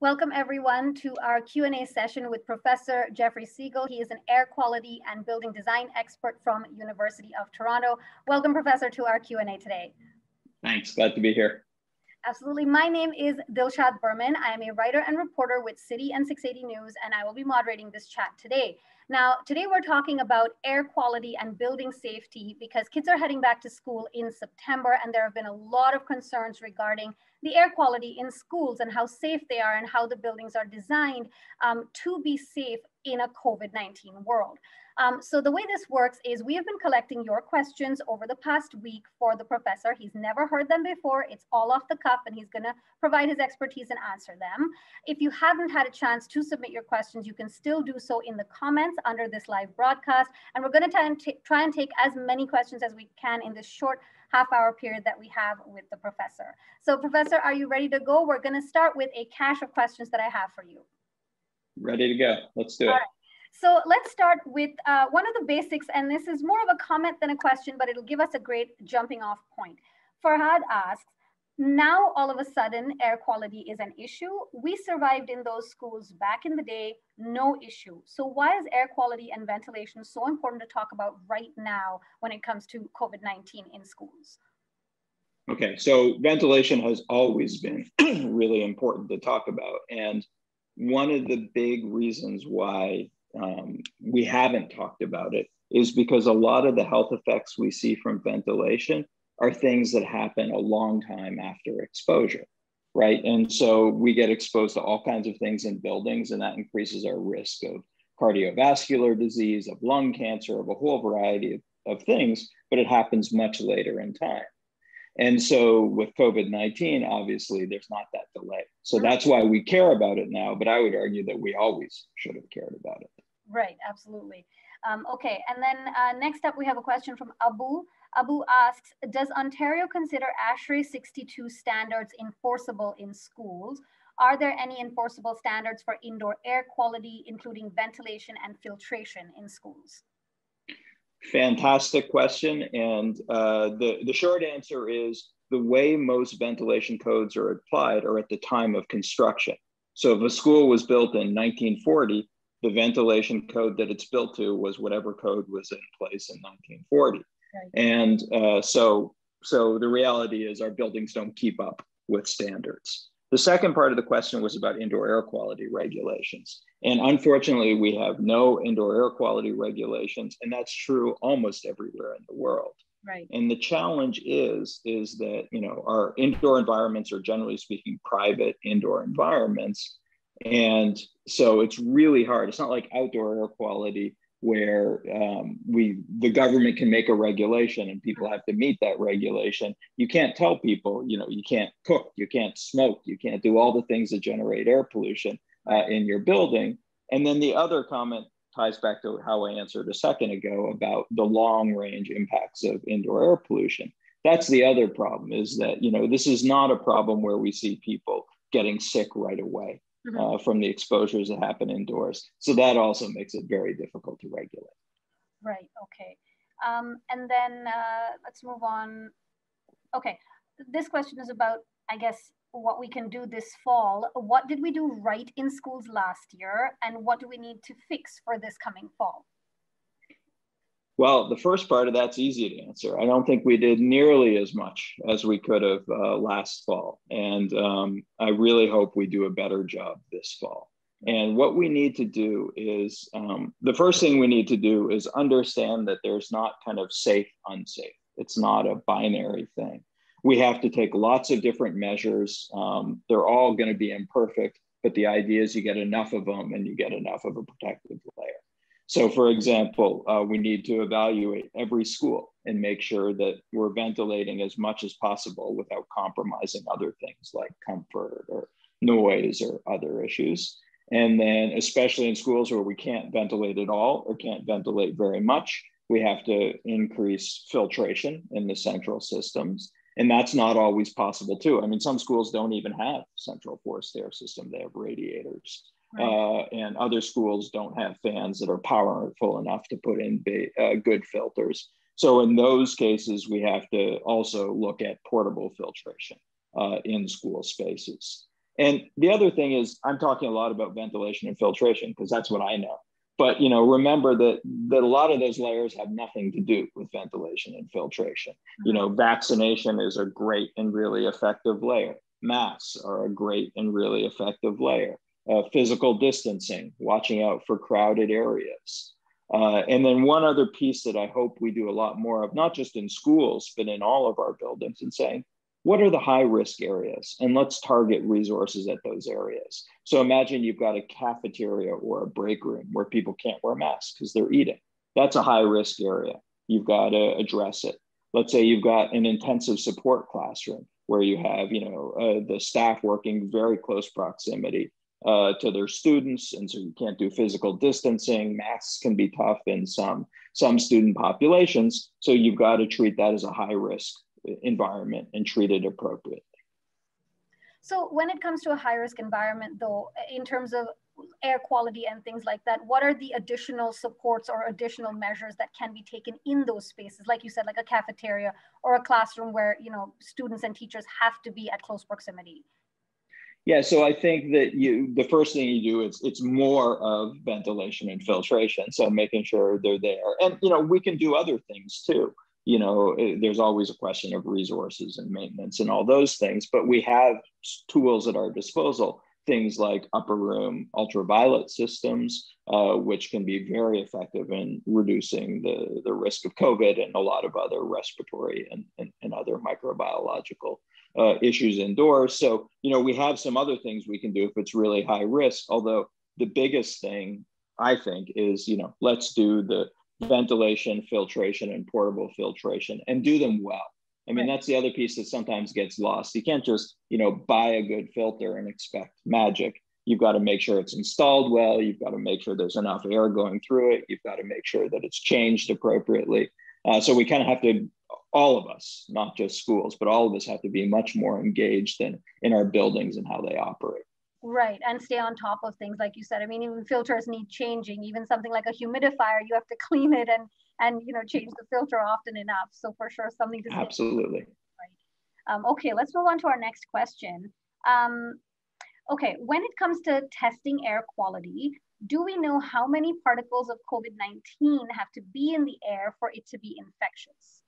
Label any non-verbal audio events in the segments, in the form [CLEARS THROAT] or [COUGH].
Welcome everyone to our Q&A session with Professor Jeffrey Siegel. He is an air quality and building design expert from University of Toronto. Welcome Professor to our Q&A today. Thanks, glad to be here. Absolutely. My name is Dilshad Burman. I am a writer and reporter with City and 680 News, and I will be moderating this chat today. Now, today we're talking about air quality and building safety because kids are heading back to school in September, and there have been a lot of concerns regarding the air quality in schools and how safe they are and how the buildings are designed um, to be safe in a COVID-19 world. Um, so the way this works is we have been collecting your questions over the past week for the professor. He's never heard them before. It's all off the cuff and he's gonna provide his expertise and answer them. If you haven't had a chance to submit your questions, you can still do so in the comments under this live broadcast. And we're gonna try and, try and take as many questions as we can in this short half hour period that we have with the professor. So professor, are you ready to go? We're gonna start with a cache of questions that I have for you. Ready to go, let's do it. So let's start with uh, one of the basics, and this is more of a comment than a question, but it'll give us a great jumping off point. Farhad asks, now all of a sudden air quality is an issue. We survived in those schools back in the day, no issue. So why is air quality and ventilation so important to talk about right now when it comes to COVID-19 in schools? Okay, so ventilation has always been [CLEARS THROAT] really important to talk about. And one of the big reasons why um, we haven't talked about it is because a lot of the health effects we see from ventilation are things that happen a long time after exposure, right? And so we get exposed to all kinds of things in buildings, and that increases our risk of cardiovascular disease, of lung cancer, of a whole variety of, of things, but it happens much later in time. And so with COVID 19, obviously, there's not that delay. So that's why we care about it now, but I would argue that we always should have cared about it. Right, absolutely. Um, okay, and then uh, next up, we have a question from Abu. Abu asks, does Ontario consider ASHRAE 62 standards enforceable in schools? Are there any enforceable standards for indoor air quality, including ventilation and filtration in schools? Fantastic question. And uh, the, the short answer is the way most ventilation codes are applied are at the time of construction. So if a school was built in 1940, the ventilation code that it's built to was whatever code was in place in 1940. Right. And uh, so, so the reality is our buildings don't keep up with standards. The second part of the question was about indoor air quality regulations. And unfortunately, we have no indoor air quality regulations, and that's true almost everywhere in the world. Right. And the challenge is, is that you know our indoor environments are generally speaking private indoor environments, and so it's really hard. It's not like outdoor air quality where um, we the government can make a regulation and people have to meet that regulation. You can't tell people, you know, you can't cook, you can't smoke, you can't do all the things that generate air pollution uh, in your building. And then the other comment ties back to how I answered a second ago about the long range impacts of indoor air pollution. That's the other problem is that, you know, this is not a problem where we see people getting sick right away mm-hmm. uh, from the exposures that happen indoors. So that also makes it very difficult to regulate. Right. Okay. Um, and then uh, let's move on. Okay. This question is about, I guess, what we can do this fall. What did we do right in schools last year? And what do we need to fix for this coming fall? Well, the first part of that's easy to answer. I don't think we did nearly as much as we could have uh, last fall. And um, I really hope we do a better job this fall. And what we need to do is um, the first thing we need to do is understand that there's not kind of safe, unsafe. It's not a binary thing. We have to take lots of different measures. Um, they're all going to be imperfect, but the idea is you get enough of them and you get enough of a protective layer. So, for example, uh, we need to evaluate every school and make sure that we're ventilating as much as possible without compromising other things like comfort or noise or other issues. And then, especially in schools where we can't ventilate at all or can't ventilate very much, we have to increase filtration in the central systems. And that's not always possible, too. I mean, some schools don't even have central forced air system, they have radiators. Uh, and other schools don't have fans that are powerful enough to put in uh, good filters. So in those cases, we have to also look at portable filtration uh, in school spaces. And the other thing is, I'm talking a lot about ventilation and filtration because that's what I know. But you know, remember that that a lot of those layers have nothing to do with ventilation and filtration. You know, vaccination is a great and really effective layer. Masks are a great and really effective layer. Uh, physical distancing, watching out for crowded areas. Uh, and then one other piece that I hope we do a lot more of, not just in schools, but in all of our buildings, and saying, what are the high risk areas? And let's target resources at those areas. So imagine you've got a cafeteria or a break room where people can't wear masks because they're eating. That's a high risk area. You've got to address it. Let's say you've got an intensive support classroom where you have, you know, uh, the staff working very close proximity uh, to their students, and so you can't do physical distancing. Masks can be tough in some some student populations, so you've got to treat that as a high risk environment and treat it appropriately. So when it comes to a high risk environment, though, in terms of air quality and things like that, what are the additional supports or additional measures that can be taken in those spaces? Like you said, like a cafeteria or a classroom where you know students and teachers have to be at close proximity. Yeah, so I think that you the first thing you do is it's more of ventilation and filtration. So making sure they're there, and you know we can do other things too. You know, there's always a question of resources and maintenance and all those things, but we have tools at our disposal. Things like upper room ultraviolet systems, uh, which can be very effective in reducing the, the risk of COVID and a lot of other respiratory and, and, and other microbiological uh, issues indoors. So, you know, we have some other things we can do if it's really high risk. Although the biggest thing I think is, you know, let's do the ventilation, filtration, and portable filtration and do them well. I mean, that's the other piece that sometimes gets lost. You can't just, you know, buy a good filter and expect magic. You've got to make sure it's installed well. You've got to make sure there's enough air going through it. You've got to make sure that it's changed appropriately. Uh, so we kind of have to all of us, not just schools, but all of us have to be much more engaged in, in our buildings and how they operate. Right, and stay on top of things like you said. I mean, even filters need changing. Even something like a humidifier, you have to [LAUGHS] clean it and and you know change the filter often enough. So for sure, something to absolutely. Right. Um, okay, let's move on to our next question. Um, okay, when it comes to testing air quality, do we know how many particles of COVID 19 have to be in the air for it to be infectious?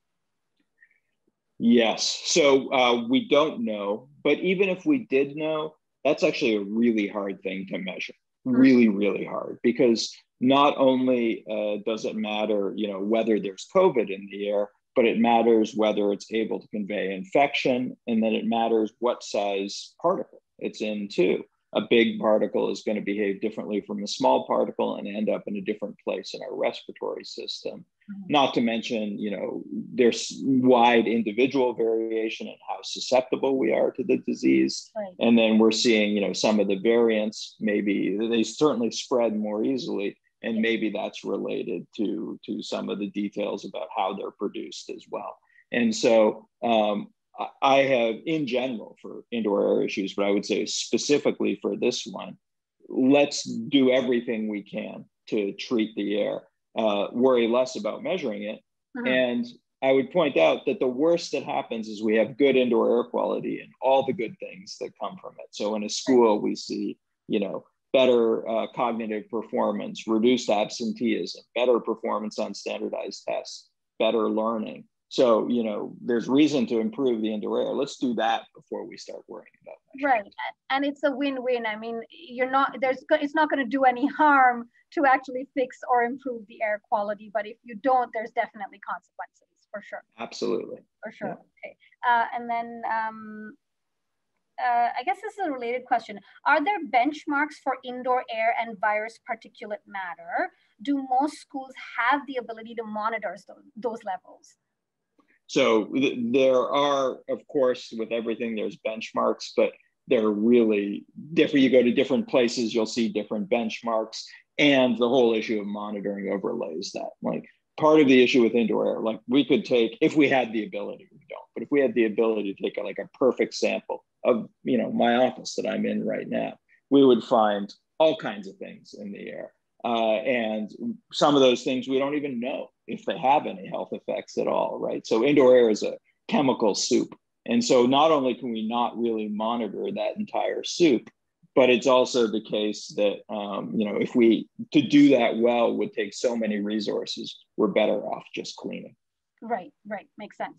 Yes. So uh, we don't know, but even if we did know, that's actually a really hard thing to measure. Hmm. Really, really hard because not only uh, does it matter, you know, whether there's COVID in the air, but it matters whether it's able to convey infection, and then it matters what size particle it's in too a big particle is going to behave differently from a small particle and end up in a different place in our respiratory system. Mm-hmm. Not to mention, you know, there's wide individual variation in how susceptible we are to the disease. Right. And then we're seeing, you know, some of the variants, maybe they certainly spread more easily. And maybe that's related to, to some of the details about how they're produced as well. And so um, I have, in general, for indoor air issues, but I would say specifically for this one, let's do everything we can to treat the air, uh, worry less about measuring it. Mm-hmm. And I would point out that the worst that happens is we have good indoor air quality and all the good things that come from it. So in a school, we see, you know, better uh, cognitive performance, reduced absenteeism, better performance on standardized tests, better learning. So, you know, there's reason to improve the indoor air. Let's do that before we start worrying about Right. And it's a win-win. I mean, you're not there's it's not going to do any harm to actually fix or improve the air quality, but if you don't, there's definitely consequences for sure. Absolutely. For sure. Yeah. Okay. Uh, and then um, uh, I guess this is a related question. Are there benchmarks for indoor air and virus particulate matter? Do most schools have the ability to monitor those, those levels? So th- there are, of course, with everything, there's benchmarks, but they're really different. You go to different places, you'll see different benchmarks. And the whole issue of monitoring overlays that. Like part of the issue with indoor air, like we could take, if we had the ability, we don't, but if we had the ability to take a, like a perfect sample of, you know, my office that I'm in right now, we would find all kinds of things in the air. Uh, and some of those things we don't even know if they have any health effects at all, right? So indoor air is a chemical soup. And so not only can we not really monitor that entire soup, but it's also the case that um, you know if we to do that well would take so many resources, we're better off just cleaning. Right, right, makes sense.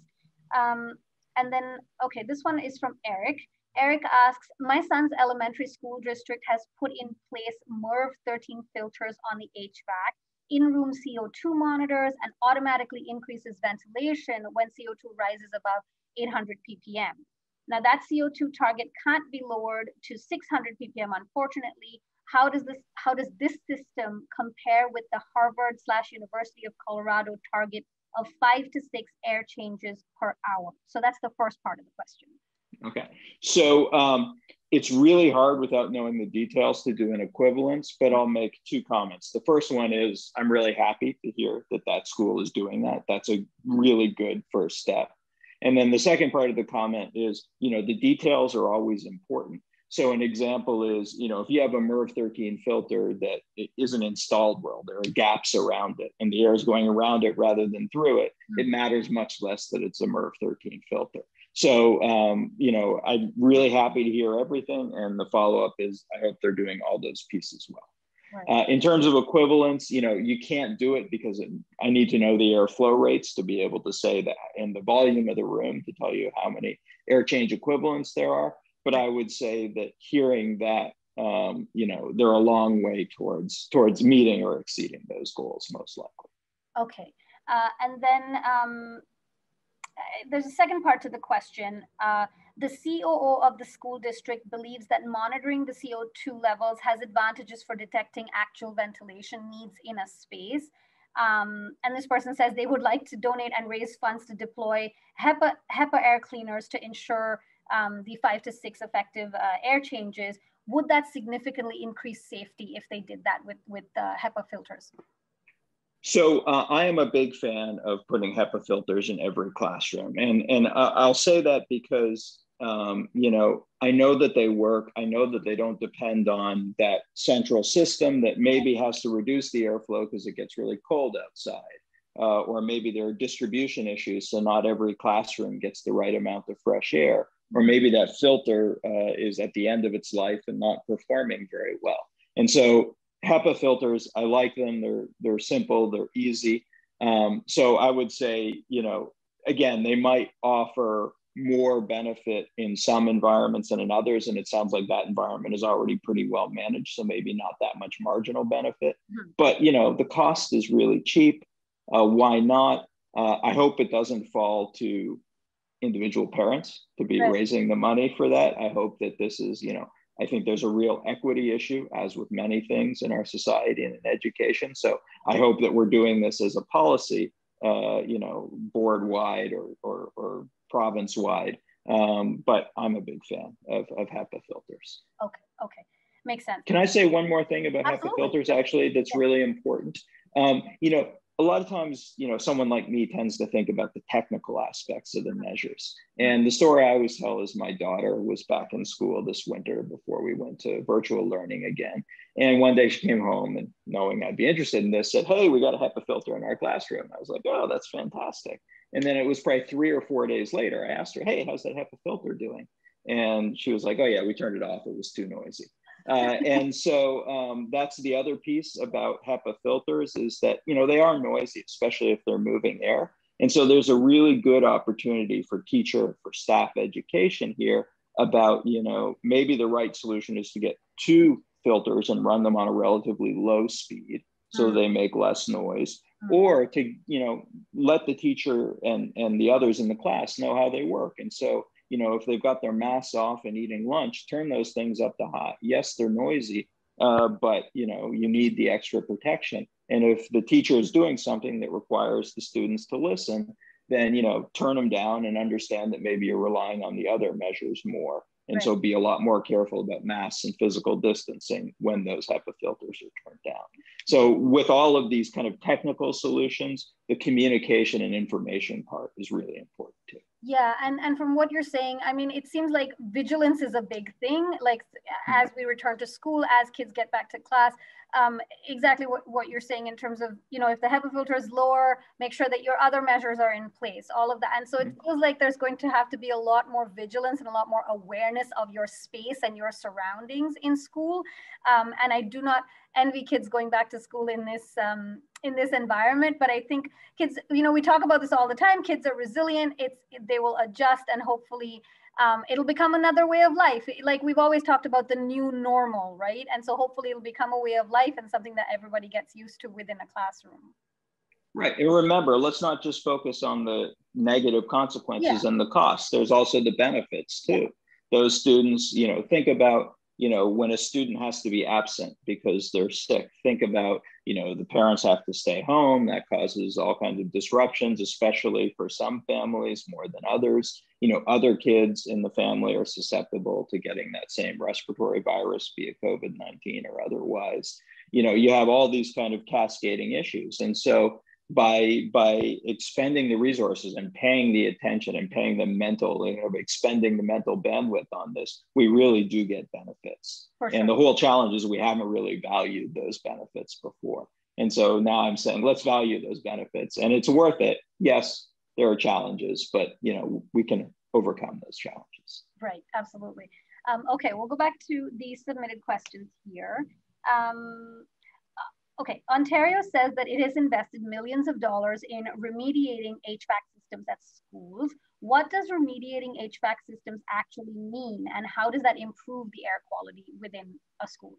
Um, and then okay, this one is from Eric. Eric asks, my son's elementary school district has put in place MERV 13 filters on the HVAC in-room CO2 monitors and automatically increases ventilation when CO2 rises above 800 ppm. Now that CO2 target can't be lowered to 600 ppm, unfortunately. How does this how does this system compare with the Harvard slash University of Colorado target of five to six air changes per hour? So that's the first part of the question. Okay, so um, it's really hard without knowing the details to do an equivalence, but I'll make two comments. The first one is I'm really happy to hear that that school is doing that. That's a really good first step. And then the second part of the comment is, you know, the details are always important. So an example is, you know, if you have a MERV 13 filter that isn't installed well, there are gaps around it and the air is going around it rather than through it, it matters much less that it's a MERV 13 filter. So, um, you know, I'm really happy to hear everything. And the follow up is I hope they're doing all those pieces well. Right. Uh, in terms of equivalence, you know, you can't do it because it, I need to know the airflow rates to be able to say that and the volume of the room to tell you how many air change equivalents there are. But I would say that hearing that, um, you know, they're a long way towards towards meeting or exceeding those goals, most likely. Okay, uh, and then um, there's a second part to the question. Uh, the COO of the school district believes that monitoring the CO2 levels has advantages for detecting actual ventilation needs in a space. Um, and this person says they would like to donate and raise funds to deploy HEPA, HEPA air cleaners to ensure um, the five to six effective uh, air changes. Would that significantly increase safety if they did that with, with HEPA filters? So uh, I am a big fan of putting HEPA filters in every classroom, and and I'll say that because um, you know I know that they work. I know that they don't depend on that central system that maybe has to reduce the airflow because it gets really cold outside, uh, or maybe there are distribution issues, so not every classroom gets the right amount of fresh air, or maybe that filter uh, is at the end of its life and not performing very well. And so HEPA filters, I like them. They're they're simple, they're easy. Um, so I would say, you know, again, they might offer more benefit in some environments than in others, and it sounds like that environment is already pretty well managed, so maybe not that much marginal benefit. Mm-hmm. But you know, the cost is really cheap. Uh, why not? Uh, I hope it doesn't fall to individual parents to be right. raising the money for that. I hope that this is, you know, I think there's a real equity issue, as with many things in our society and in education. So I hope that we're doing this as a policy, uh, you know, board wide or, or, or province wide. Um, but I'm a big fan of, of HEPA filters. Okay, okay, makes sense. Can I say one more thing about Absolutely. HEPA filters? Actually, that's yeah. really important. Um, you know, a lot of times, you know, someone like me tends to think about the technical aspects of the measures. And the story I always tell is my daughter was back in school this winter before we went to virtual learning again. And one day she came home and knowing I'd be interested in this, said, Hey, we got a HEPA filter in our classroom. I was like, Oh, that's fantastic. And then it was probably three or four days later, I asked her, Hey, how's that HEPA filter doing? And she was like, Oh, yeah, we turned it off. It was too noisy. Uh, and so um, that's the other piece about HEPA filters is that, you know, they are noisy, especially if they're moving air. And so there's a really good opportunity for teacher, for staff education here about, you know, maybe the right solution is to get two filters and run them on a relatively low speed so mm. they make less noise mm. or to you know let the teacher and and the others in the class know how they work and so you know, if they've got their masks off and eating lunch, turn those things up to hot. Yes, they're noisy, uh, but you know, you need the extra protection. And if the teacher is doing something that requires the students to listen, then you know, turn them down and understand that maybe you're relying on the other measures more. And right. so be a lot more careful about masks and physical distancing when those HEPA filters are turned down. So with all of these kind of technical solutions, the communication and information part is really important too. Yeah, and and from what you're saying, I mean, it seems like vigilance is a big thing. Like as we return to school, as kids get back to class, um, exactly what, what you're saying in terms of, you know, if the HEPA filter is lower, make sure that your other measures are in place, all of that. And so it mm-hmm. feels like there's going to have to be a lot more vigilance and a lot more awareness of your space and your surroundings in school. Um, and I do not envy kids going back to school in this um, in this environment but i think kids you know we talk about this all the time kids are resilient it's they will adjust and hopefully um, it'll become another way of life. Like we've always talked about the new normal right? And so hopefully it'll become a way of life and something that everybody gets used to within a classroom. Right and remember let's not just focus on the negative consequences yeah. and the costs there's also the benefits too. Those students you know think about you know, when a student has to be absent because they're sick, think about, you know, the parents have to stay home. That causes all kinds of disruptions, especially for some families more than others. You know, other kids in the family are susceptible to getting that same respiratory virus, be it COVID 19 or otherwise. You know, you have all these kind of cascading issues. And so, by by expending the resources and paying the attention and paying the mental you know expending the mental bandwidth on this we really do get benefits. Sure. and the whole challenge is we haven't really valued those benefits before. And so now i'm saying let's value those benefits. And it's worth it. Yes there are challenges but you know we can overcome those challenges. Right. Absolutely. Um, okay. We'll go back to the submitted questions here. Um, Okay, Ontario says that it has invested millions of dollars in remediating HVAC systems at schools. What does remediating HVAC systems actually mean and how does that improve the air quality within a school?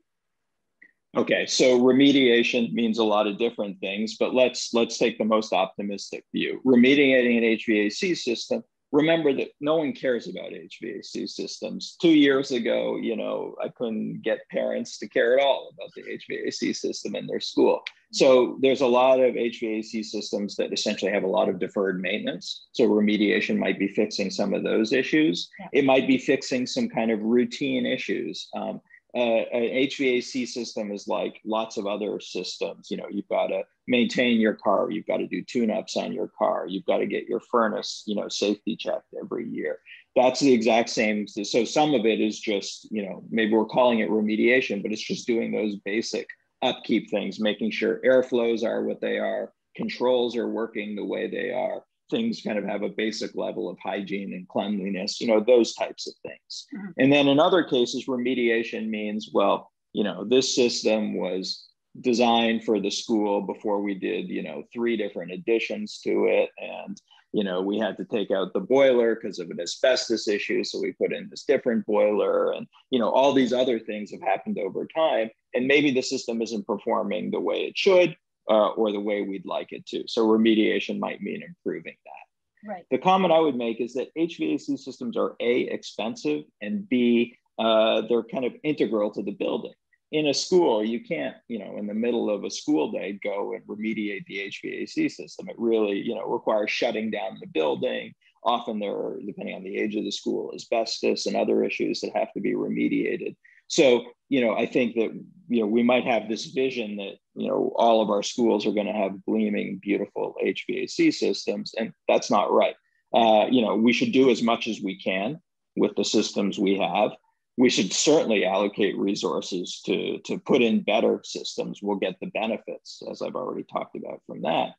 Okay, so remediation means a lot of different things, but let's let's take the most optimistic view. Remediating an HVAC system remember that no one cares about HVAC systems. Two years ago, you know, I couldn't get parents to care at all about the HVAC system in their school. So there's a lot of HVAC systems that essentially have a lot of deferred maintenance. So remediation might be fixing some of those issues. Yeah. It might be fixing some kind of routine issues. Um, uh, an HVAC system is like lots of other systems. You know, you've got to maintain your car, you've got to do tune-ups on your car, you've got to get your furnace, you know, safety checked every year. That's the exact same. So some of it is just, you know, maybe we're calling it remediation, but it's just doing those basic upkeep things, making sure airflows are what they are, controls are working the way they are things kind of have a basic level of hygiene and cleanliness, you know, those types of things. Mm-hmm. And then in other cases, remediation means, well, you know, this system was designed for the school before we did, you know, three different additions to it. And, you know, we had to take out the boiler because of an asbestos issue. So we put in this different boiler and, you know, all these other things have happened over time. And maybe the system isn't performing the way it should uh, or the way we'd like it to. So remediation might mean improving that. Right. The comment I would make is that HVAC systems are A, expensive, and B, uh, they're kind of integral to the building. In a school, you can't, you know, in the middle of a school day, go and remediate the HVAC system. It really, you know, requires shutting down the building. Often there are, depending on the age of the school, asbestos and other issues that have to be remediated. So, you know, I think that, you know, we might have this vision that, you know, all of our schools are going to have gleaming, beautiful HVAC systems, and that's not right. Uh, you know, we should do as much as we can with the systems we have. We should certainly allocate resources to, to put in better systems. We'll get the benefits, as I've already talked about from that.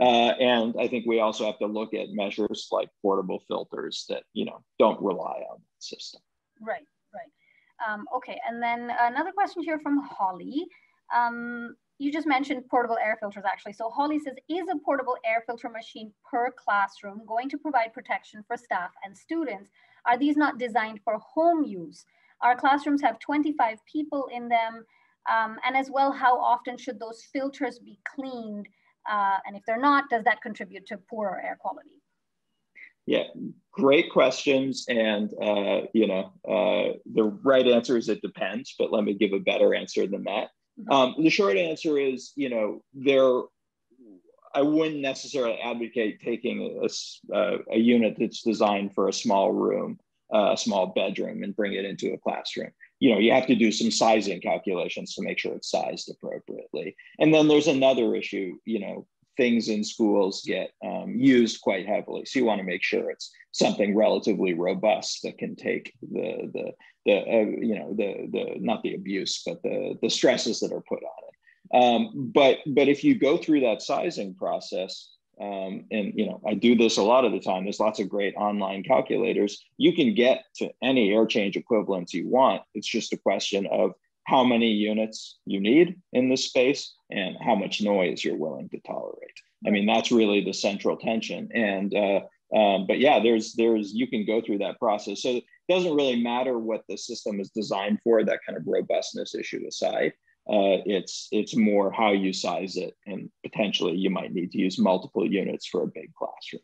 Uh, and I think we also have to look at measures like portable filters that, you know, don't rely on that system. Right. Um, okay, and then another question here from Holly. Um, you just mentioned portable air filters actually. So Holly says, is a portable air filter machine per classroom going to provide protection for staff and students? Are these not designed for home use? Our classrooms have 25 people in them. Um, and as well, how often should those filters be cleaned? Uh, and if they're not, does that contribute to poorer air quality? Yeah, great questions. And, uh, you know, uh, the right answer is it depends, but let me give a better answer than that. Mm-hmm. Um, the short answer is, you know, there, I wouldn't necessarily advocate taking a, uh, a unit that's designed for a small room, uh, a small bedroom, and bring it into a classroom. You know, you have to do some sizing calculations to make sure it's sized appropriately. And then there's another issue, you know, things in schools get um, used quite heavily. So you want to make sure it's something relatively robust that can take the the the uh, you know the the not the abuse but the the stresses that are put on it. Um, but but if you go through that sizing process, um, and you know I do this a lot of the time. There's lots of great online calculators. You can get to any air change equivalents you want. It's just a question of how many units you need in this space and how much noise you're willing to tolerate. I mean, that's really the central tension. And uh, um, but yeah, there's there's you can go through that process. So it doesn't really matter what the system is designed for. That kind of robustness issue aside, uh, it's it's more how you size it, and potentially you might need to use multiple units for a big classroom.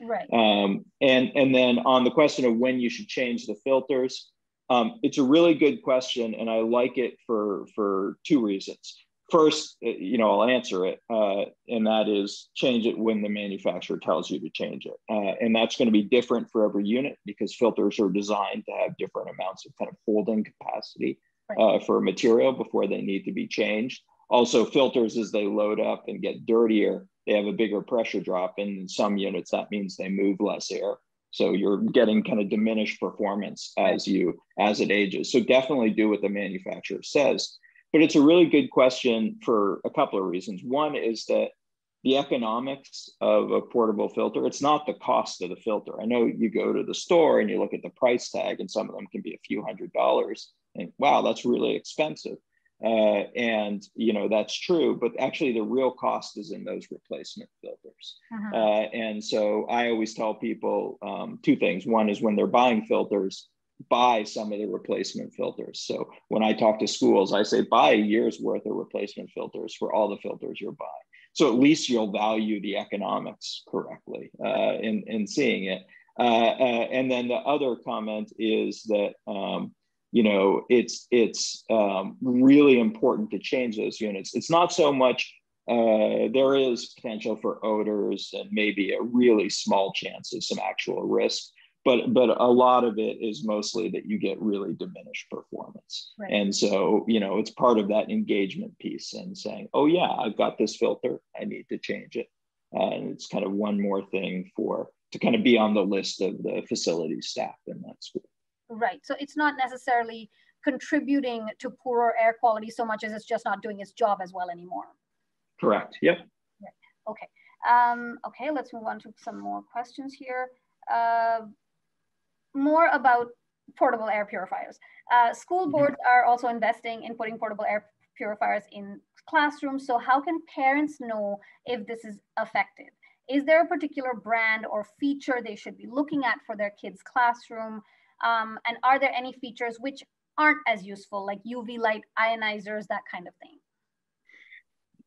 Right. Um, and and then on the question of when you should change the filters, um, it's a really good question, and I like it for for two reasons. First, uh, you know, I'll answer it, uh, and that is change it when the manufacturer tells you to change it, uh, and that's going to be different for every unit because filters are designed to have different amounts of kind of holding capacity uh, for material before they need to be changed. Also, filters as they load up and get dirtier, they have a bigger pressure drop, and in some units that means they move less air. So you're getting kind of diminished performance as you as it ages. So definitely do what the manufacturer says. But it's a really good question for a couple of reasons. One is that the economics of a portable filter, it's not the cost of the filter. I know you go to the store and you look at the price tag, and some of them can be a few hundred dollars. And wow, that's really expensive. Uh, and you know that's true, but actually the real cost is in those replacement filters. Uh-huh. Uh, and so I always tell people um, two things. One is when they're buying filters, buy some of the replacement filters. So when I talk to schools, I say buy a year's worth of replacement filters for all the filters you're buying. So at least you'll value the economics correctly uh, in in seeing it. Uh, uh, and then the other comment is that um, you know it's it's um, really important to change those units it's not so much uh, there is potential for odors and maybe a really small chance of some actual risk but but a lot of it is mostly that you get really diminished performance right. and so you know it's part of that engagement piece and saying oh yeah i've got this filter i need to change it uh, and it's kind of one more thing for to kind of be on the list of the facility staff in that school Right. So it's not necessarily contributing to poorer air quality so much as it's just not doing its job as well anymore. Correct. Yep. Okay. Um, okay, let's move on to some more questions here. Uh, more about portable air purifiers. Uh, school mm-hmm. boards are also investing in putting portable air purifiers in classrooms. So how can parents know if this is effective? Is there a particular brand or feature they should be looking at for their kids' classroom? Um, and are there any features which aren't as useful, like UV light ionizers, that kind of thing?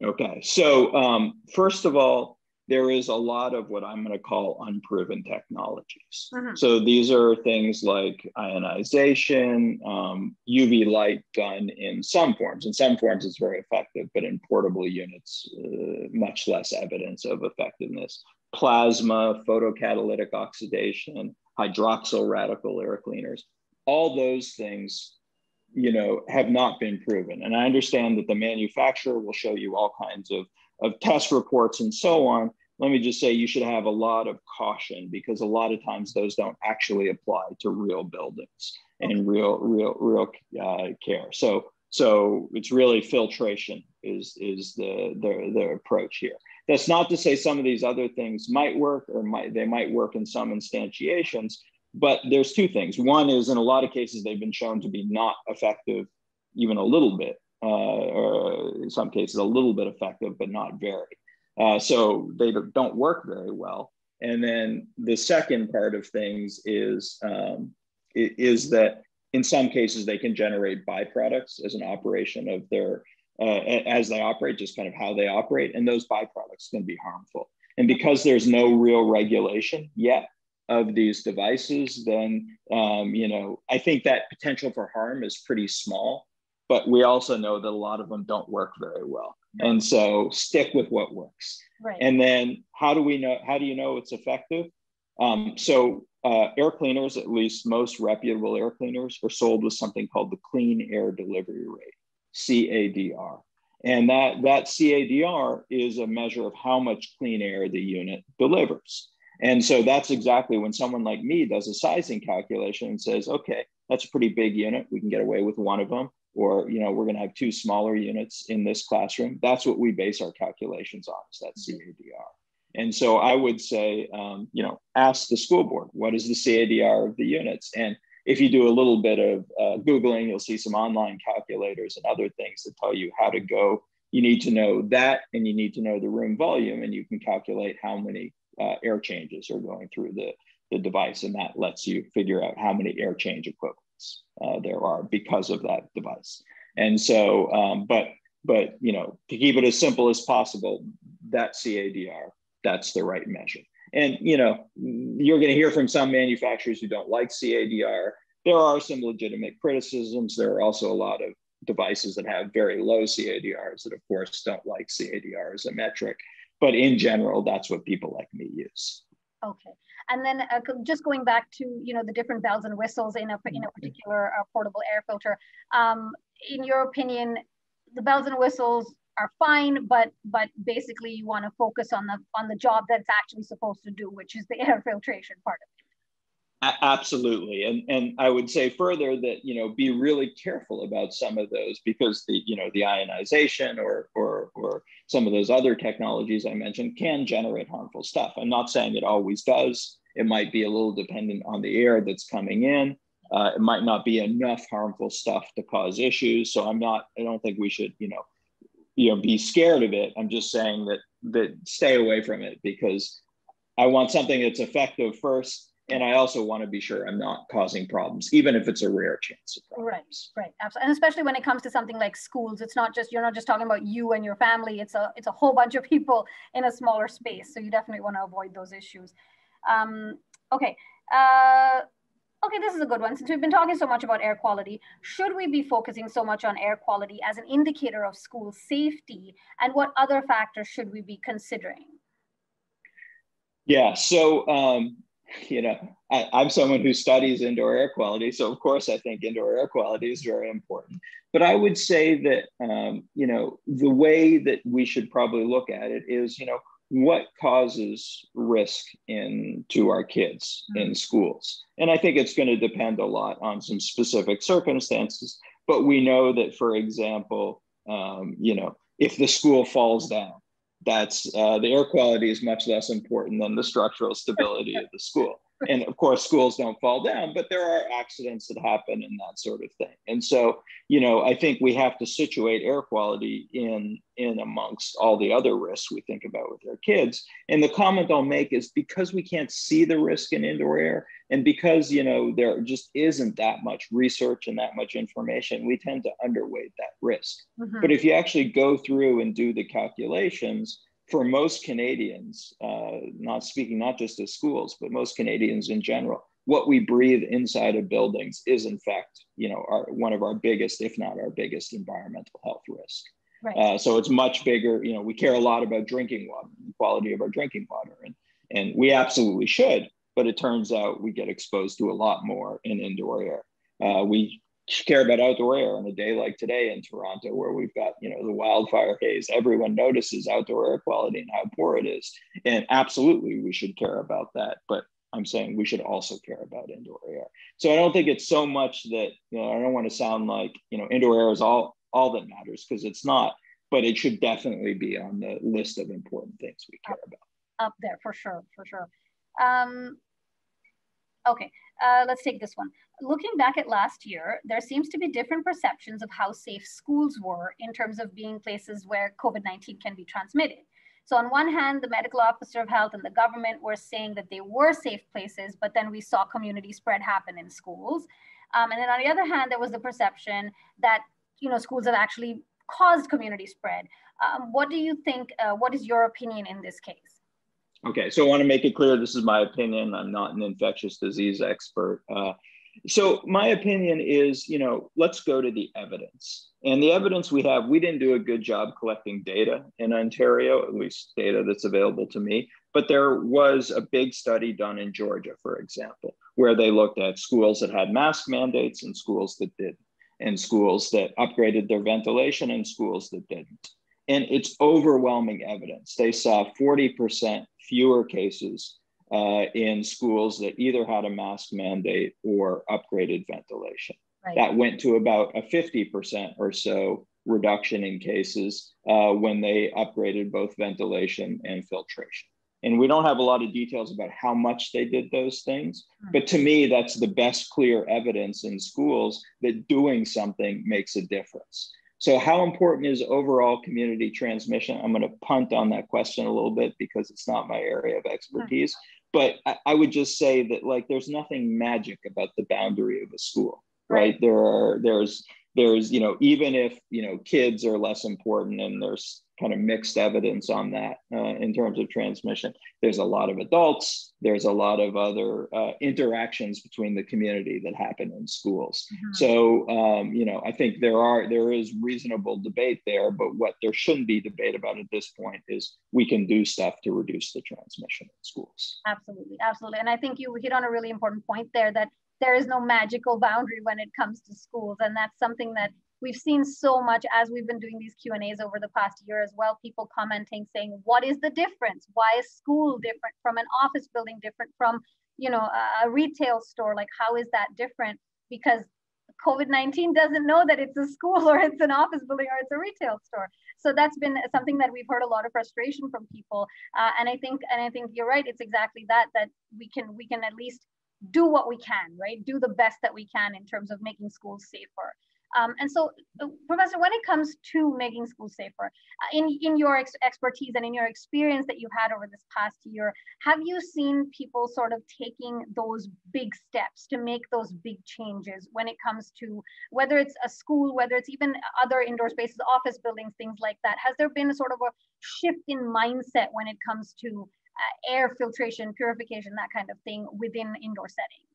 Okay, so um, first of all, there is a lot of what I'm going to call unproven technologies. Mm-hmm. So these are things like ionization, um, UV light done in some forms. In some forms, it's very effective, but in portable units, uh, much less evidence of effectiveness. Plasma, photocatalytic oxidation, hydroxyl radical air cleaners. All those things, you know, have not been proven. And I understand that the manufacturer will show you all kinds of, of test reports and so on. Let me just say you should have a lot of caution because a lot of times those don't actually apply to real buildings and real, real, real uh, care. So, so it's really filtration is is the the, the approach here. That's not to say some of these other things might work or might they might work in some instantiations, but there's two things. One is in a lot of cases they've been shown to be not effective even a little bit, uh, or in some cases a little bit effective, but not very. Uh, so they don't work very well. And then the second part of things is um, is that in some cases they can generate byproducts as an operation of their uh, as they operate, just kind of how they operate, and those byproducts can be harmful. And because there's no real regulation yet of these devices, then um, you know I think that potential for harm is pretty small. But we also know that a lot of them don't work very well. And so stick with what works. Right. And then how do we know? How do you know it's effective? Um, so uh, air cleaners, at least most reputable air cleaners, are sold with something called the clean air delivery rate. CADR. And that, that CADR is a measure of how much clean air the unit delivers. And so that's exactly when someone like me does a sizing calculation and says, okay, that's a pretty big unit. We can get away with one of them. Or, you know, we're going to have two smaller units in this classroom. That's what we base our calculations on, is that CADR. And so I would say, um, you know, ask the school board, what is the CADR of the units? And if you do a little bit of uh, Googling, you'll see some online calculators and other things that tell you how to go. You need to know that, and you need to know the room volume, and you can calculate how many uh, air changes are going through the, the device. And that lets you figure out how many air change equivalents uh, there are because of that device. And so, um, but, but, you know, to keep it as simple as possible, that CADR, that's the right measure. And you know, you're going to hear from some manufacturers who don't like CADR. There are some legitimate criticisms. There are also a lot of devices that have very low CADRs that, of course, don't like CADR as a metric. But in general, that's what people like me use. Okay, and then uh, just going back to you know the different bells and whistles in a in a mm-hmm. particular uh, portable air filter. Um, in your opinion, the bells and whistles are fine, but but basically you want to focus on the on the job that's actually supposed to do, which is the [LAUGHS] air filtration part of it. Absolutely, and and I would say further that you know be really careful about some of those because the you know the ionization or or or some of those other technologies I mentioned can generate harmful stuff. I'm not saying it always does. It might be a little dependent on the air that's coming in. Uh, it might not be enough harmful stuff to cause issues. So I'm not. I don't think we should you know you know be scared of it i'm just saying that that stay away from it because i want something that's effective first and i also want to be sure i'm not causing problems even if it's a rare chance of problems. right right absolutely and especially when it comes to something like schools it's not just you're not just talking about you and your family it's a it's a whole bunch of people in a smaller space so you definitely want to avoid those issues um, okay uh, okay, this is a good one. Since we've been talking so much about air quality, should we be focusing so much on air quality as an indicator of school safety? And what other factors should we be considering? Yeah, so, um, you know, I, I'm someone who studies indoor air quality. So, of course, I think indoor air quality is very important. But I would say that, um, you know, the way that we should probably look at it is, you know, what causes risk in to our kids in mm-hmm. schools and i think it's going to depend a lot on some specific circumstances but we know that for example um, you know if the school falls down that's uh, the air quality is much less important than the structural stability of the school and of course schools don't fall down but there are accidents that happen and that sort of thing. And so you know i think we have to situate air quality in in amongst all the other risks we think about with our kids. And the comment i'll make is because we can't see the risk in indoor air and because you know there just isn't that much research and that much information we tend to underweight that risk. Mm-hmm. but if you actually go through and do the calculations for most Canadians, uh, not speaking not just of schools, but most Canadians in general, what we breathe inside of buildings is in fact, you know, our, one of our biggest, if not our biggest, environmental health risk. Right. Uh, so it's much bigger. You know, we care a lot about drinking water, the quality of our drinking water, and and we absolutely should. But it turns out we get exposed to a lot more in indoor air. Uh, we care about outdoor air on a day like today in Toronto, where we've got, you know, the wildfire haze. Everyone notices outdoor air quality and how poor it is. And absolutely, we should care about that. But I'm saying we should also care about indoor air. So I don't think it's so much that, you know, I don't want to sound like, you know, indoor air is all, all that matters because it's not, but it should definitely be on the list of important things we care about. Up there for sure, for sure. Um, okay, uh, let's take this one looking back at last year, there seems to be different perceptions of how safe schools were in terms of being places where COVID 19 can be transmitted. So, on one hand, the medical officer of health and the government were saying that they were safe places, but then we saw community spread happen in schools. Um, and then on the other hand, there was the perception that you know schools have actually caused community spread. Um, what do you think? Uh, what is your opinion in this case? Okay, so I want to make it clear this is my opinion. I'm not an infectious disease expert. Uh, so my opinion is, you know, let's go to the evidence. And the evidence we have, we didn't do a good job collecting data in Ontario, at least data that's available to me. But there was a big study done in Georgia, for example, where they looked at schools that had mask mandates and schools that didn't. and schools that upgraded their ventilation and schools that didn't. And it's overwhelming evidence. They saw 40% fewer cases uh, in schools that either had a mask mandate or upgraded ventilation. Right. That went to about a 50% or so reduction in cases uh, when they upgraded both ventilation and filtration. And we don't have a lot of details about how much they did those things. Hmm. But to me, that's the best clear evidence in schools that doing something makes a difference. So, how important is overall community transmission? I'm going to punt on that question a little bit because it's not my area of expertise. But I, I would just say that, like, there's nothing magic about the boundary of a school, right? right? There are, there's, there's, you know, even if, you know, kids are less important and there's kind of mixed evidence on that uh, in terms of transmission. There's a lot of adults, there's a lot of other uh, interactions between the community that happen in schools. Mm-hmm. So, um, you know, I think there are, there is reasonable debate there, but what there shouldn't be debate about at this point is we can do stuff to reduce the transmission in schools. Absolutely, absolutely. And I think you hit on a really important point there that there is no magical boundary when it comes to schools. And that's something that we've seen so much as we've been doing these q and a's over the past year as well people commenting saying what is the difference? Why is school different from an office building different from you know a retail store? Like how is that different? Because covid-19 doesn't know that it's a school [LAUGHS] or it's an office building or it's a retail store. So that's been something that we've heard a lot of frustration from people. Uh, and i think and i think you're right it's exactly that that we can we can at least do what we can right? Do the best that we can in terms of making schools safer um, and so, uh, Professor, when it comes to making schools safer, uh, in, in your ex expertise and in your experience that you've had over this past year, have you seen people sort of taking those big steps to make those big changes when it comes to whether it's a school, whether it's even other indoor spaces, office buildings, things like that? Has there been a sort of a shift in mindset when it comes to uh, air filtration, purification, that kind of thing within indoor settings?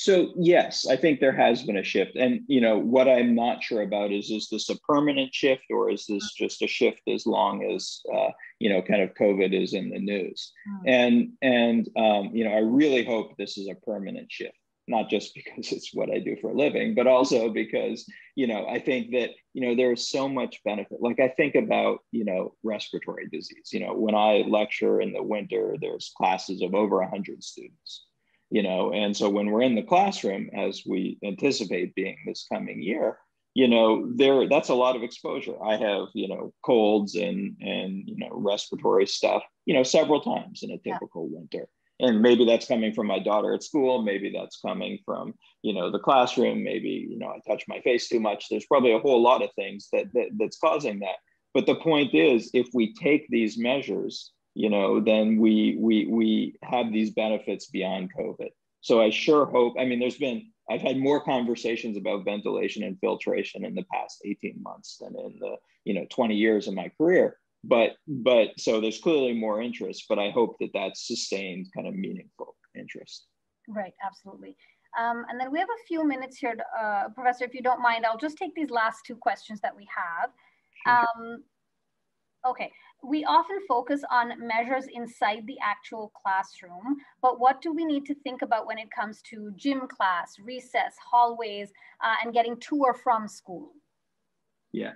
So yes, I think there has been a shift, and you know what I'm not sure about is is this a permanent shift or is this just a shift as long as uh, you know kind of COVID is in the news? Mm. And and um, you know I really hope this is a permanent shift, not just [LAUGHS] because it's what I do for a living, but also because you know I think that you know there is so much benefit. Like I think about you know respiratory disease. You know when I lecture in the winter, there's classes of over hundred students you know and so when we're in the classroom as we anticipate being this coming year you know there that's a lot of exposure. I have you know colds and and you know respiratory stuff you know several times in a typical yeah. winter. And maybe that's coming from my daughter at school. Maybe that's coming from you know the classroom. Maybe you know i touch my face too much. There's probably a whole lot of things that, that that's causing that. But the point is if we take these measures you know, then we we we have these benefits beyond COVID. So I sure hope. I mean, there's been I've had more conversations about ventilation and filtration in the past 18 months than in the you know 20 years of my career. But but so there's clearly more interest. But I hope that that's sustained kind of meaningful interest. Right. Absolutely. Um, and then we have a few minutes here, to, uh, Professor. If you don't mind, I'll just take these last two questions that we have. Um, okay we often focus on measures inside the actual classroom, but what do we need to think about when it comes to gym class, recess, hallways, uh, and getting to or from school? Yeah,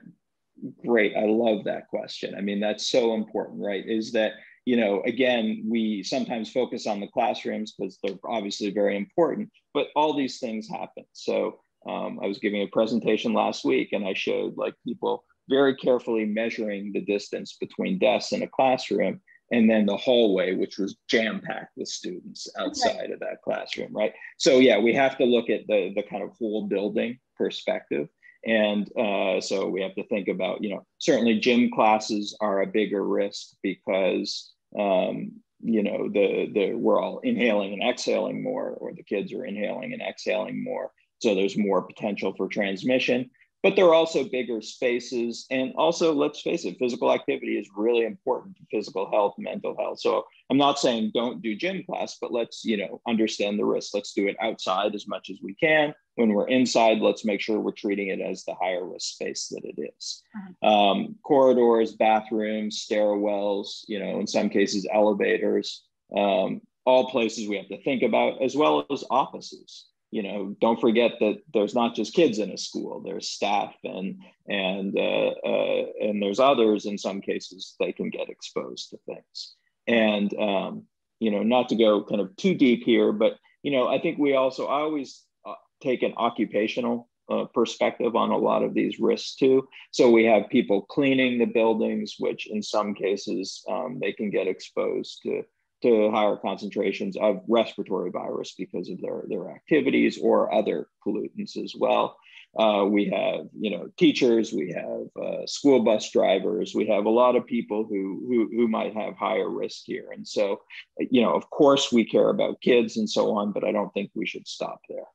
great. I love that question. I mean, that's so important, right? Is that, you know, again, we sometimes focus on the classrooms because they're obviously very important, but all these things happen. So um, I was giving a presentation last week and I showed like people very carefully measuring the distance between desks in a classroom and then the hallway, which was jam packed with students outside right. of that classroom, right? So yeah, we have to look at the the kind of whole building perspective, and uh, so we have to think about, you know, certainly gym classes are a bigger risk because um, you know the the we're all inhaling and exhaling more, or the kids are inhaling and exhaling more, so there's more potential for transmission but there are also bigger spaces. And also, let's face it, physical activity is really important to physical health, mental health. So I'm not saying don't do gym class, but let's, you know, understand the risk. Let's do it outside as much as we can. When we're inside, let's make sure we're treating it as the higher risk space that it is. Uh-huh. Um, corridors, bathrooms, stairwells, you know, in some cases, elevators, um, all places we have to think about, as well as offices you know, don't forget that there's not just kids in a school. There's staff and and uh, uh, and there's others. In some cases, they can get exposed to things. And um, you know, not to go kind of too deep here, but you know, I think we also I always uh, take an occupational uh, perspective on a lot of these risks too. So we have people cleaning the buildings, which in some cases um, they can get exposed to to higher concentrations of respiratory virus because of their, their activities or other pollutants as well. Uh, we have, you know, teachers, we have uh, school bus drivers, we have a lot of people who, who, who might have higher risk here. And so, you know, of course we care about kids and so on, but I don't think we should stop there.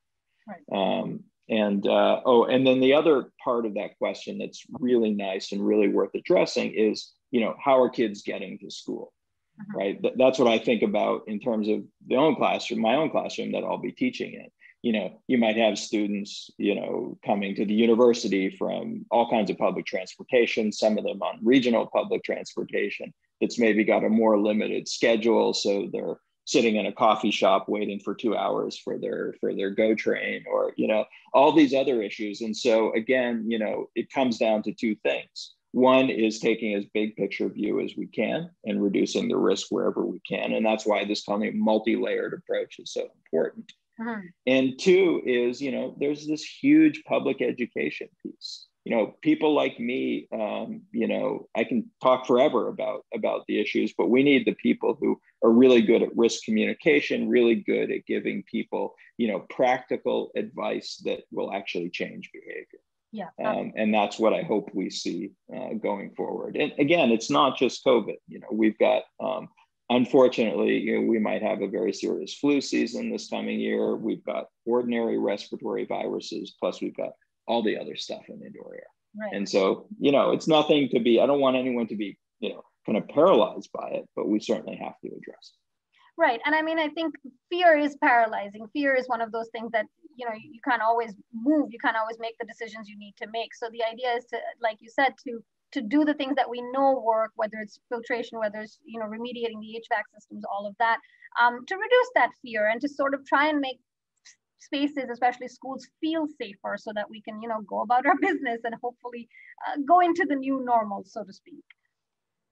Right. Um, and uh, oh, and then the other part of that question that's really nice and really worth addressing is, you know, how are kids getting to school? Uh-huh. right? Th- that's what I think about in terms of the own classroom, my own classroom that I'll be teaching in. You know, you might have students, you know, coming to the university from all kinds of public transportation, some of them on regional public transportation that's maybe got a more limited schedule. So they're sitting in a coffee shop waiting for two hours for their for their go train or you know all these other issues and so again you know it comes down to two things one is taking as big picture view as we can and reducing the risk wherever we can. And that's why this kind of multi-layered approach is so important. Uh-huh. And two is, you know, there's this huge public education piece. You know, people like me, um, you know, I can talk forever about about the issues, but we need the people who are really good at risk communication, really good at giving people, you know, practical advice that will actually change behavior. Yeah. Um, and that's what I hope we see uh, going forward. And again, it's not just COVID. You know, we've got, um, unfortunately, you know, we might have a very serious flu season this coming year. We've got ordinary respiratory viruses, plus we've got all the other stuff in indoor air. Right. And so, you know, it's nothing to be, I don't want anyone to be, you know, kind of paralyzed by it, but we certainly have to address it. Right. And I mean, I think fear is paralyzing. Fear is one of those things that, you know, you can't always move. You can't always make the decisions you need to make. So the idea is to, like you said, to to do the things that we know work, whether it's filtration, whether it's, you know, remediating the HVAC systems, all of that, um, to reduce that fear and to sort of try and make spaces, especially schools, feel safer so that we can, you know, go about our [LAUGHS] business and hopefully uh, go into the new normal, so to speak.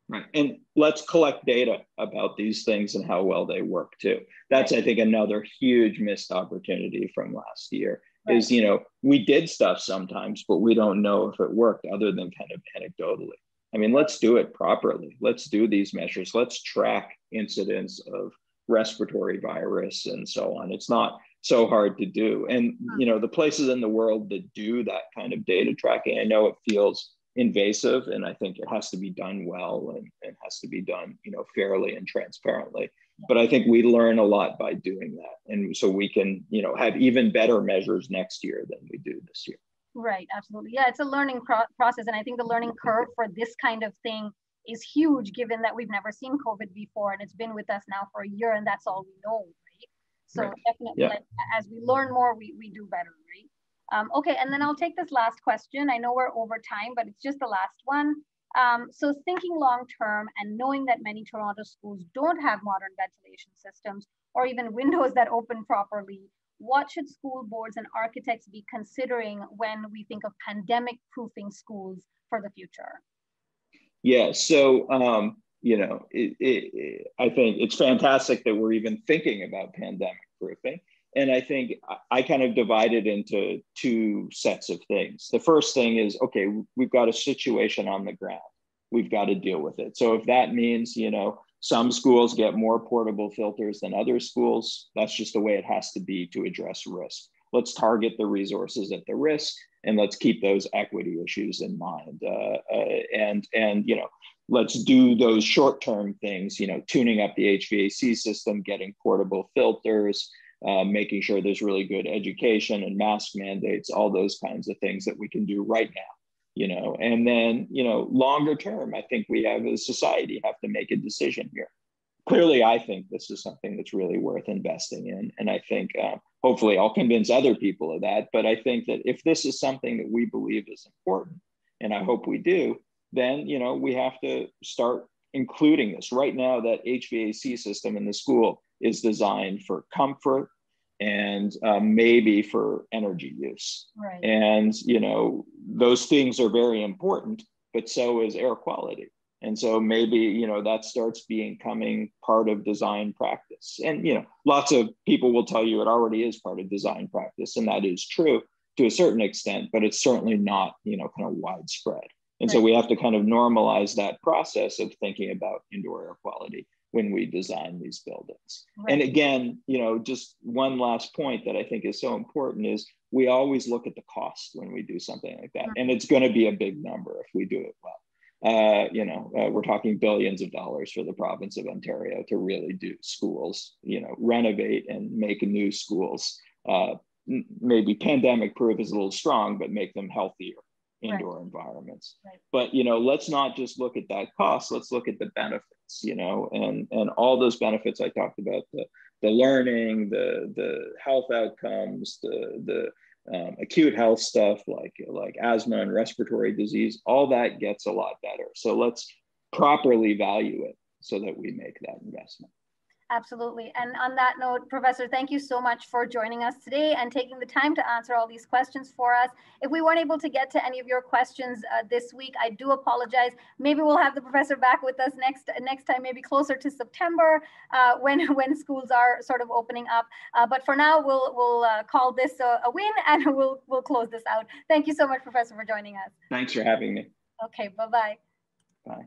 Right. And let's collect data about these things and how well they work too. That's, I think, another huge missed opportunity from last year. Right. Is, you know, we did stuff sometimes, but we don't know if it worked other than kind of anecdotally. I mean, let's do it properly. Let's do these measures. Let's track incidents of respiratory virus and so on. It's not so hard to do. And, hmm. you know, the places in the world that do that kind of data tracking, I know it feels invasive and i think it has to be done well and it has to be done you know fairly and transparently. But i think we learn a lot by doing that. And so we can you know have even better measures next year than we do this year. Right. Absolutely. Yeah it's a learning pro- process. And i think the learning curve for this kind of thing is huge given that we've never seen covid before and it's been with us now for a year and that's all we know right? So right. definitely yeah. as we learn more we, we do better right um, okay, and then I'll take this last question. I know we're over time, but it's just the last one. Um, so thinking long term and knowing that many Toronto schools don't have modern ventilation systems or even [LAUGHS] windows that open properly, what should school boards and architects be considering when we think of pandemic proofing schools for the future? Yeah, so um, you know, it, it, I think it's fantastic that we're even thinking about pandemic proofing and I think I kind of divide it into two sets of things. The first thing is okay, we've got a situation on the ground. We've got to deal with it. So if that means, you know, some schools get more portable filters than other schools, that's just the way it has to be to address risk. Let's target the resources at the risk and let's keep those equity issues in mind. Uh, uh, and, and, you know, let's do those short-term things, you know, tuning up the HVAC system, getting portable filters, uh, making sure there's really good education and mask mandates, all those kinds of things that we can do right now, you know. And then, you know, longer term, I think we have as a society have to make a decision here. Clearly, I think this is something that's really worth investing in. And I think uh, hopefully I'll convince other people of that. But I think that if this is something that we believe is important, and I hope we do, then, you know, we have to start including this. Right now, that HVAC system in the school is designed for comfort, and um, maybe for energy use. Right. And, you know, those things are very important, but so is air quality. And so maybe, you know, that starts becoming part of design practice. And, you know, lots of people will tell you it already is part of design practice, and that is true to a certain extent, but it's certainly not, you know, kind of widespread. And right. so we have to kind of normalize that process of thinking about indoor air quality when we design these buildings. Right. And again, you know, just one last point that I think is so important is we always look at the cost when we do something like that. And it's going to be a big number if we do it well. Uh, you know, uh, we're talking billions of dollars for the province of Ontario to really do schools, you know, renovate and make new schools. Uh, maybe pandemic proof is a little strong, but make them healthier indoor right. environments. Right. But you know, let's not just look at that cost. Let's look at the benefits. You know, and and all those benefits I talked about the the learning, the the health outcomes, the the um, acute health stuff like like asthma and respiratory disease. All that gets a lot better. So let's properly value it so that we make that investment. Absolutely. And on that note, Professor, thank you so much for joining us today and taking the time to answer all these questions for us. If we weren't able to get to any of your questions uh, this week, I do apologize. Maybe we'll have the professor back with us next next time, maybe closer to September uh, [LAUGHS] when when schools are sort of opening up. Uh, but for now, we'll we'll uh, call this a, a win [LAUGHS] and we'll we'll close this out. Thank you so much, Professor, for joining us. Thanks for having me. Okay. Bye-bye. Bye.